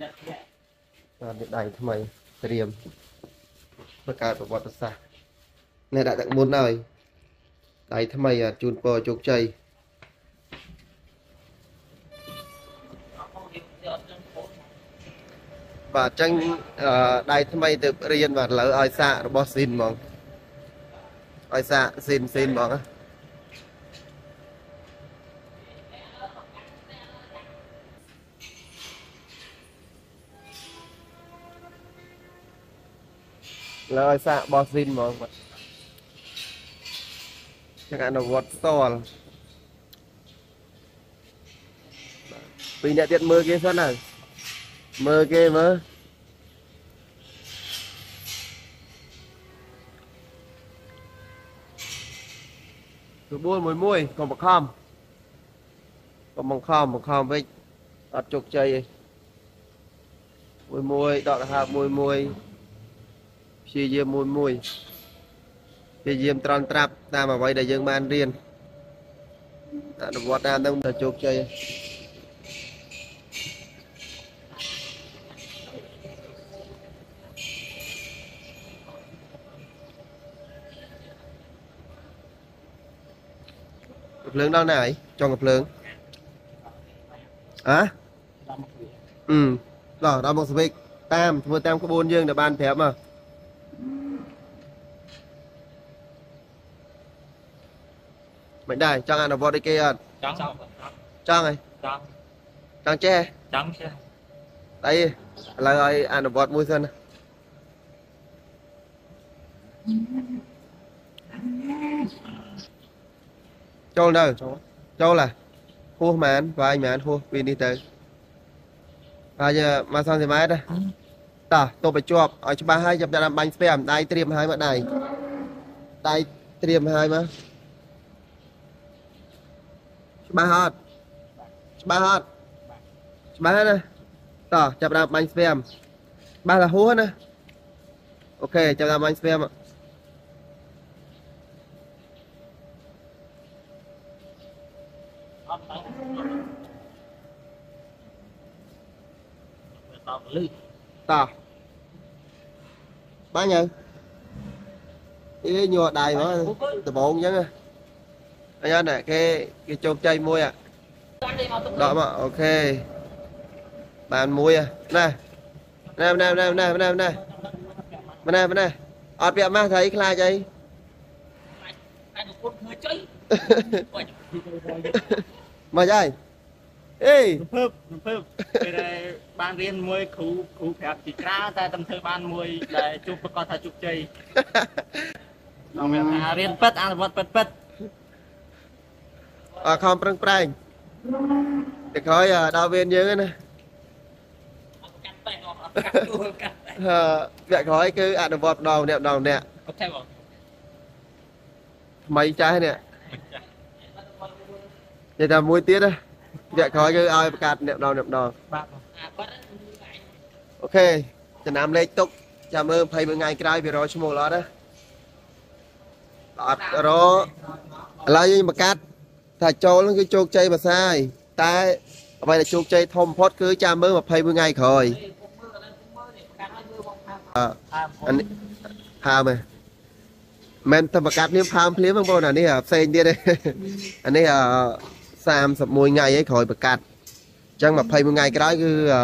បាទនេះដៃថ្មីត្រៀមបង្កើតប្រវត្តិសាស្ត្រនេះដាក់ទឹកមុនហើយដៃថ្មីអាជូនពរជោគជ័យបាទអញ្ចឹងអឺដៃថ្មីទៅរៀនបាទឥឡូវឲ្យសាករបស់ស៊ីនហ្មងឲ្យសាកស៊ីនស៊ីនហ្មងណា ឡើយឲ្យសាកបោះស៊ីនហ្មងបាទចឹងអនុវត្តផ្ទាល់ពីរអ្នកទៀតមើលគេសិនហើយមើលគេមើលក្បួនមួយមួយកុំបខំកុំបង្ខំបង្ខំវិញអត់ជោគជ័យទេមួយមួយដកដង្ហើបមួយមួយ ព្យាយាមមួយមួយព្យាយាមត្រន់ត្រាប់តាមអ្វីដែលយើងបានរៀនអនុវត្តតាមនឹងទៅជោគជ័យកំភ្លើងដល់ណាហើយចុងកំភ្លើងអ่ะអឺដល់ដល់មកស្វិកតាមធ្វើតាមក្បួនយើងដែលបានប្រាប់មក មិនដែរចង់អនុវត្តដូចគេអត់ចង់ចង់ហើយចង់ចង់ចេះចង់ចេះអីឥឡូវឲ្យអនុវត្តមួយសិនណាចូលនៅចូលឡាហួសម៉ានវាយម៉ានហួសពីនេះទៅហើយមកសង់សីម៉ែត្រណាតោះទៅបញ្ជាប់ឲ្យច្បាស់ហើយចាប់ដាក់បាញ់ស្ពែមដៃត្រៀមហើយមកដៃដៃត្រៀមហើយមក ច្បាស់អត់ច្បាស់អត់ច្បាស់ហើយណាតោះចាប់ដាក់បាញ់ស្ពែមច្បាស់ឡាហួសណាអូខេចាប់ដាក់បាញ់ស្ពែមអត់ទៅតបលឺតោះបាញ់ហើយអេញ័រដៃមកដបងអញ្ចឹងណា អញ្ចឹងណាគេគេជោគជ័យមួយអាដកមកអូខេបានមួយណាណែណែណែណែណែណែណែណែណែអត់ពាក់ម៉ាស់ស្រីខ្លាចអីតែគុណធ្វើចុយមកហើយអេរំភើបរំភើបពេលដែលបានរៀនមួយគ្រូគ្រូប្រាប់ជាច្រើនតែតែធ្វើបានមួយដែលជួបប្រកាសថាជោគជ័យដល់មានថារៀនពិតអនុវត្តពិតពិតអត់ ខំប្រឹងប្រែងតែក្រោយដល់វេនយើងណាកាត់តែអត់កាត់ទួលកាត់តែអឺវគ្គក្រោយគឺអនុវត្តម្ដងម្នាក់ម្ដងម្នាក់អូខេបងថ្មីចាស់នេះចានិយាយតែមួយទៀតណាវគ្គក្រោយគឺឲ្យប្រកាសម្នាក់ម្ដងម្នាក់ម្ដងបាទបងអាបាត់អូខេចំណាំលេខទុកចាំមើល20ថ្ងៃក្រោយវារកឈ្មោះអត់ណាអត់រកឥឡូវយើងបង្កាត់ ថាចូលហ្នឹងគឺជោគជ័យភាសាហើយតែអ្វីដែលជោគជ័យធំបំផុតគឺចាំមើល21ថ្ងៃក្រោយអឺអាអានេះហើមហ៎មិនតែបង្កាត់នេះផើមភ្លាមបងប្អូនអានេះអាផ្សេងទៀតទេអានេះអឺ31ថ្ងៃឯងក្រោយបង្កាត់អញ្ចឹង21ថ្ងៃក្រោយគឺអឺ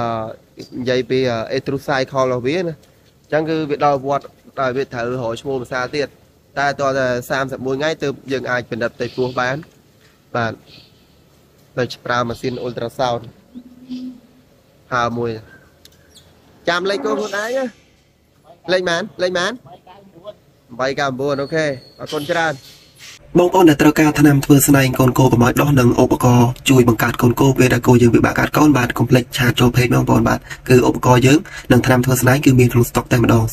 និយាយពីអេទ្រូសៃខលរបស់វាណាអញ្ចឹងគឺវាដល់វត្តដល់វាត្រូវរកឈ្មោះភាសាទៀតតែតើតែ31ថ្ងៃទើបយើងអាចពិនិត្យទៅពោះបាន បាទដោយប្រើម៉ាស៊ីនអ៊ុលត្រាសោនហើមួយចាំលេខកូនខ្លួនឯងណាលេខម៉ានលេខម៉ាន899អូខេអរគុណច្រើនបងប្អូនដែលត្រូវការថ្នាំធ្វើស្នែងកូនគោកុំឲ្យដុះនិងឧបករណ៍ជួយបង្កើតកូនគោពេលដែលគោយើងពិបាកកាត់កូនបាទកុំភ្លេចឆាតចូលពេកបងប្អូនបាទគឺឧបករណ៍យើងនិងថ្នាំធ្វើស្នែងគឺមានក្នុងស្តុកតែម្ដង